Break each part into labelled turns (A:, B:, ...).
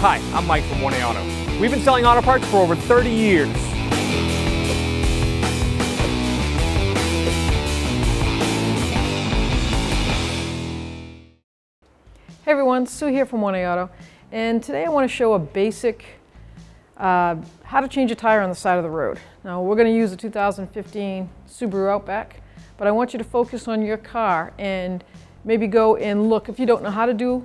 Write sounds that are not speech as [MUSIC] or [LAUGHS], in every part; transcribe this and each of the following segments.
A: Hi, I'm Mike from 1A Auto. We've been selling auto parts for over 30 years.
B: Hey everyone, Sue here from 1A Auto, and today I want to show a basic uh, how to change a tire on the side of the road. Now we're going to use a 2015 Subaru Outback, but I want you to focus on your car and maybe go and look, if you don't know how to do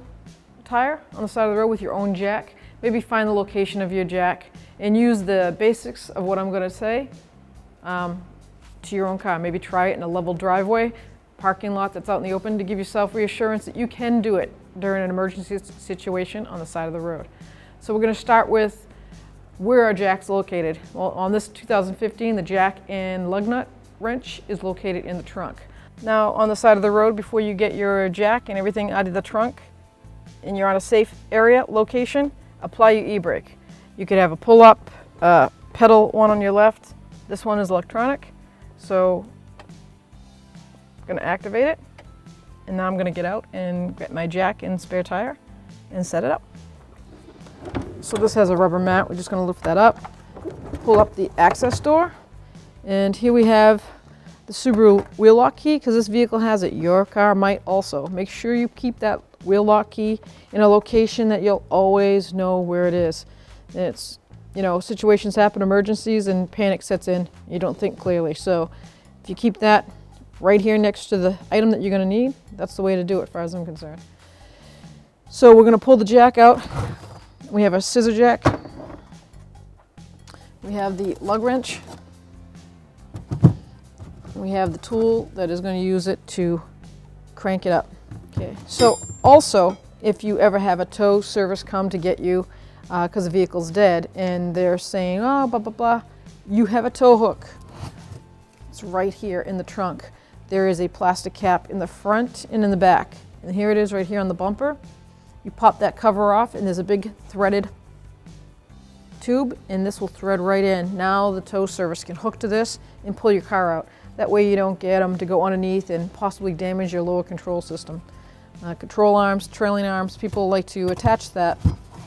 B: tire on the side of the road with your own jack, maybe find the location of your jack and use the basics of what I'm going to say um, to your own car. Maybe try it in a level driveway, parking lot that's out in the open to give yourself reassurance that you can do it during an emergency situation on the side of the road. So we're going to start with where our jack's located. Well, on this 2015, the jack and lug nut wrench is located in the trunk. Now, on the side of the road, before you get your jack and everything out of the trunk, and you're on a safe area location, apply your e-brake. You could have a pull-up, uh, pedal one on your left. This one is electronic, so I'm going to activate it. And now I'm going to get out and get my jack and spare tire and set it up. So this has a rubber mat. We're just going to lift that up, pull up the access door, and here we have the Subaru wheel lock key because this vehicle has it. Your car might also. Make sure you keep that wheel lock key in a location that you'll always know where it is. It's, you know, situations happen, emergencies, and panic sets in. You don't think clearly. So if you keep that right here next to the item that you're going to need, that's the way to do it, as far as I'm concerned. So we're going to pull the jack out. We have a scissor jack. We have the lug wrench. We have the tool that is going to use it to crank it up. Okay, so also, if you ever have a tow service come to get you because uh, the vehicle's dead and they're saying, oh, blah, blah, blah, you have a tow hook. It's right here in the trunk. There is a plastic cap in the front and in the back. And here it is right here on the bumper. You pop that cover off and there's a big threaded tube and this will thread right in. Now the tow service can hook to this and pull your car out. That way you don't get them to go underneath and possibly damage your lower control system uh, control arms, trailing arms. People like to attach that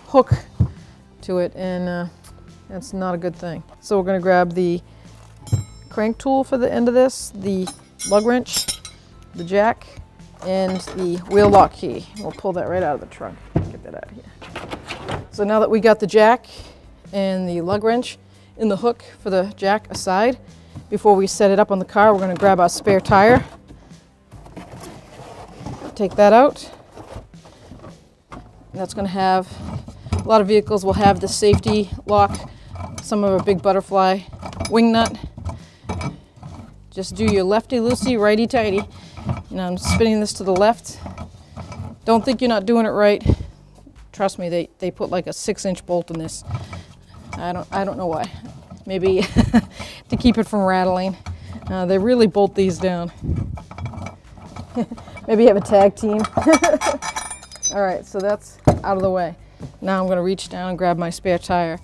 B: hook to it and uh, that's not a good thing. So we're going to grab the crank tool for the end of this, the lug wrench, the jack, and the wheel lock key. We'll pull that right out of the trunk. Get that out of here. So now that we got the jack and the lug wrench in the hook for the jack aside, before we set it up on the car, we're going to grab our spare tire take that out. That's going to have, a lot of vehicles will have the safety lock, some of a big butterfly wing nut. Just do your lefty-loosey, righty-tighty. And I'm spinning this to the left. Don't think you're not doing it right. Trust me, they, they put like a six-inch bolt in this. I don't, I don't know why. Maybe [LAUGHS] to keep it from rattling. Uh, they really bolt these down. [LAUGHS] Maybe have a tag team. [LAUGHS] All right, so that's out of the way. Now I'm gonna reach down and grab my spare tire.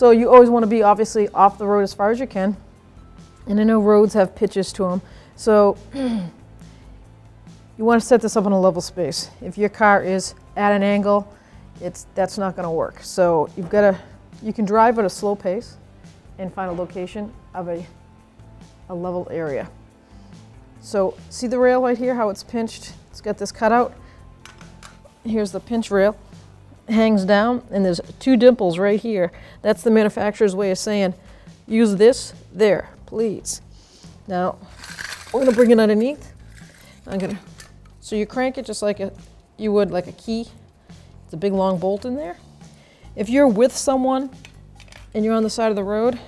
B: So you always want to be obviously off the road as far as you can. And I know roads have pitches to them. So [CLEARS THROAT] you want to set this up in a level space. If your car is at an angle, it's that's not going to work. So you've got to, you can drive at a slow pace and location of a, a level area. So see the rail right here, how it's pinched? It's got this cutout. Here's the pinch rail. It hangs down and there's two dimples right here. That's the manufacturer's way of saying, use this there, please. Now, we're gonna bring it underneath. I'm gonna, so you crank it just like a, you would like a key. It's a big long bolt in there. If you're with someone and you're on the side of the road,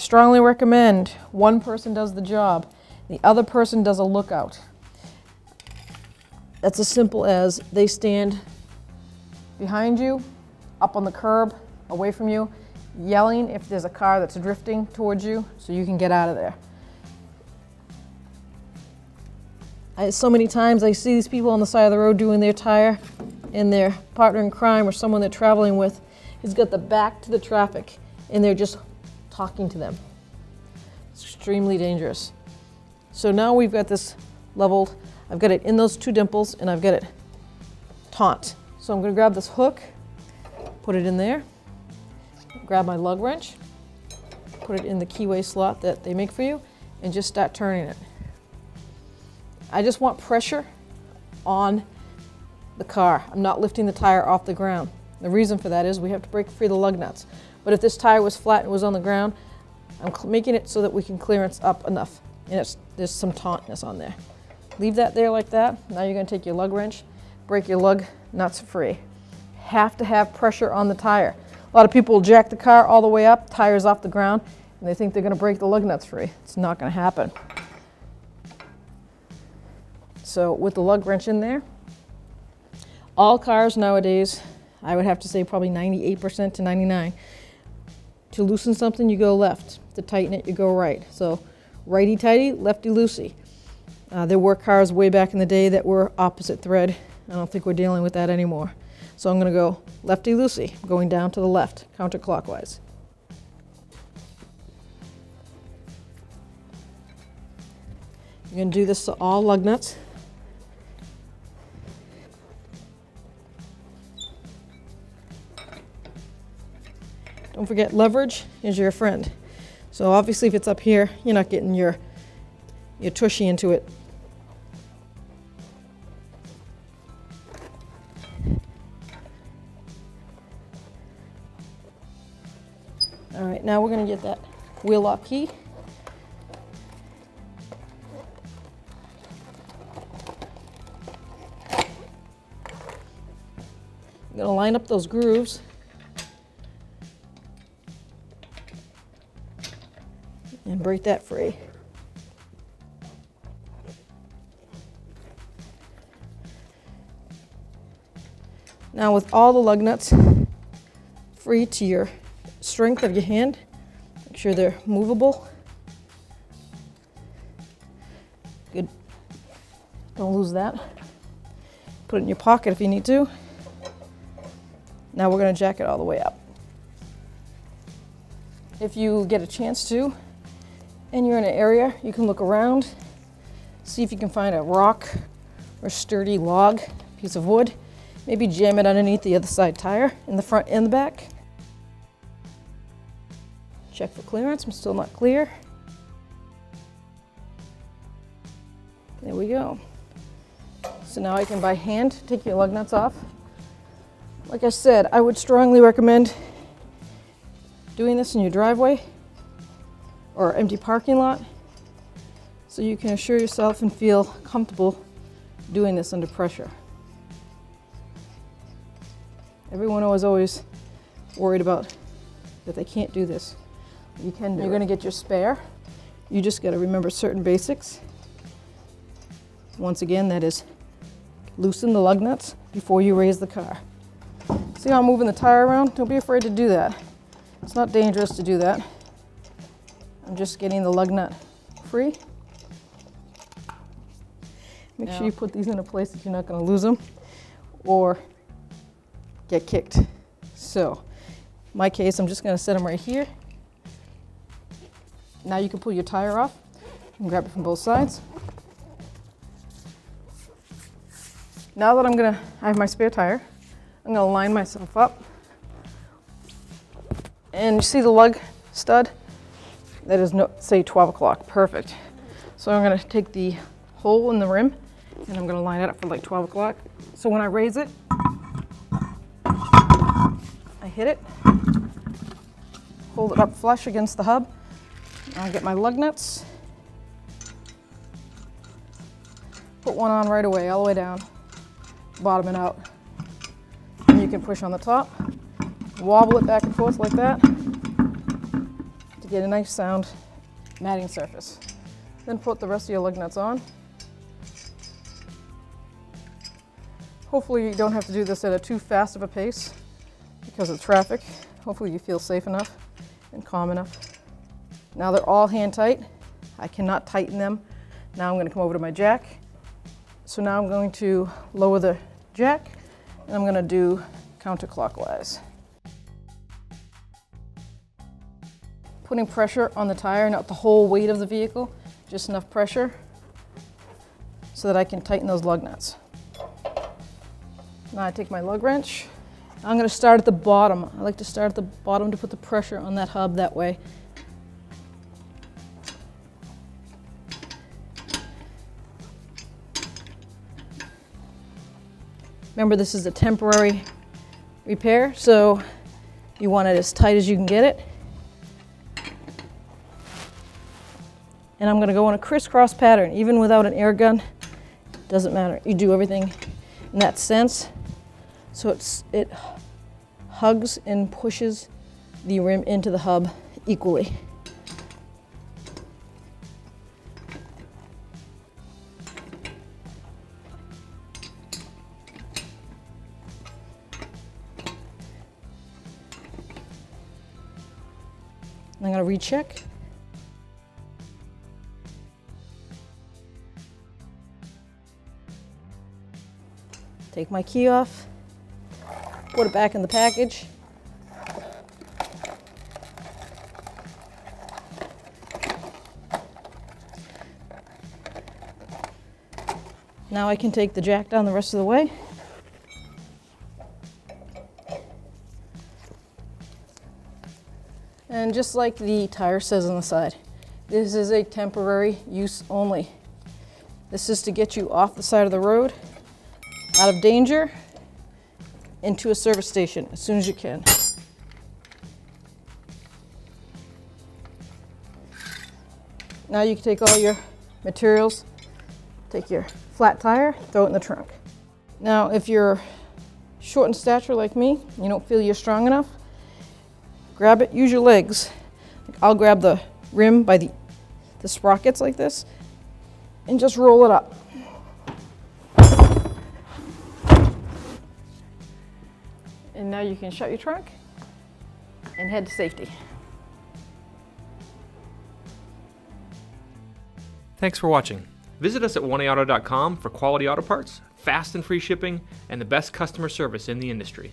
B: strongly recommend one person does the job, the other person does a lookout. That's as simple as they stand behind you, up on the curb, away from you, yelling if there's a car that's drifting towards you so you can get out of there. I, so many times I see these people on the side of the road doing their tire and their partner in crime or someone they're traveling with has got the back to the traffic and they're just talking to them. It's extremely dangerous. So now we've got this leveled. I've got it in those two dimples and I've got it taut. So I'm gonna grab this hook, put it in there, grab my lug wrench, put it in the keyway slot that they make for you, and just start turning it. I just want pressure on the car. I'm not lifting the tire off the ground. The reason for that is we have to break free the lug nuts. But if this tire was flat and was on the ground, I'm making it so that we can clearance up enough. And there's some tautness on there. Leave that there like that. Now you're gonna take your lug wrench, break your lug nuts free. Have to have pressure on the tire. A lot of people jack the car all the way up, tires off the ground, and they think they're gonna break the lug nuts free. It's not gonna happen. So with the lug wrench in there, all cars nowadays, I would have to say probably 98% to 99. To loosen something, you go left. To tighten it, you go right. So righty tighty, lefty loosey. Uh, there were cars way back in the day that were opposite thread. I don't think we're dealing with that anymore. So I'm going to go lefty loosey, going down to the left, counterclockwise. You're to do this to all lug nuts. Don't forget leverage is your friend. So obviously if it's up here, you're not getting your, your tushy into it. All right, now we're gonna get that wheel lock key. I'm gonna line up those grooves. And break that free. Now with all the lug nuts free to your strength of your hand, make sure they're movable. Good. Don't lose that. Put it in your pocket if you need to. Now we're going to jack it all the way up. If you get a chance to, and you're in an area, you can look around, see if you can find a rock or sturdy log, piece of wood, maybe jam it underneath the other side tire in the front and the back. Check for clearance, I'm still not clear. There we go. So now I can by hand take your lug nuts off. Like I said, I would strongly recommend doing this in your driveway or empty parking lot so you can assure yourself and feel comfortable doing this under pressure. Everyone was always worried about that they can't do this. You can You're going to get your spare. You just got to remember certain basics. Once again, that is loosen the lug nuts before you raise the car. See how I'm moving the tire around? Don't be afraid to do that. It's not dangerous to do that. I'm just getting the lug nut free. Make sure you put these in a place that you're not going to lose them or get kicked. So, my case, I'm just going to set them right here. Now you can pull your tire off and grab it from both sides. Now that I'm going to, I have my spare tire, I'm going to line myself up. And you see the lug stud? That is, no, say 12 o'clock, perfect. So I'm gonna take the hole in the rim and I'm gonna line it up for like 12 o'clock. So when I raise it, I hit it, hold it up flush against the hub. I'll get my lug nuts, put one on right away, all the way down, bottom and out. And you can push on the top, wobble it back and forth like that get a nice sound matting surface. Then put the rest of your lug nuts on. Hopefully you don't have to do this at a too fast of a pace because of traffic. Hopefully you feel safe enough and calm enough. Now they're all hand tight. I cannot tighten them. Now I'm going to come over to my jack. So now I'm going to lower the jack and I'm going to do counterclockwise. Putting pressure on the tire, not the whole weight of the vehicle, just enough pressure so that I can tighten those lug nuts. Now I take my lug wrench. I'm going to start at the bottom. I like to start at the bottom to put the pressure on that hub that way. Remember this is a temporary repair, so you want it as tight as you can get it. I'm gonna go on a crisscross pattern, even without an air gun, doesn't matter. You do everything in that sense. So it's, it hugs and pushes the rim into the hub equally. I'm going to recheck. Take my key off, put it back in the package. Now I can take the jack down the rest of the way. And just like the tire says on the side, this is a temporary use only. This is to get you off the side of the road, out of danger, into a service station as soon as you can. Now you can take all your materials, take your flat tire, throw it in the trunk. Now if you're short in stature like me, you don't feel you're strong enough, grab it, use your legs. I'll grab the rim by the, the sprockets like this and just roll it up. Now you can shut your trunk and head to safety.
A: Thanks for watching. Visit us at 1AAuto.com for quality auto parts, fast and free shipping, and the best customer service in the industry.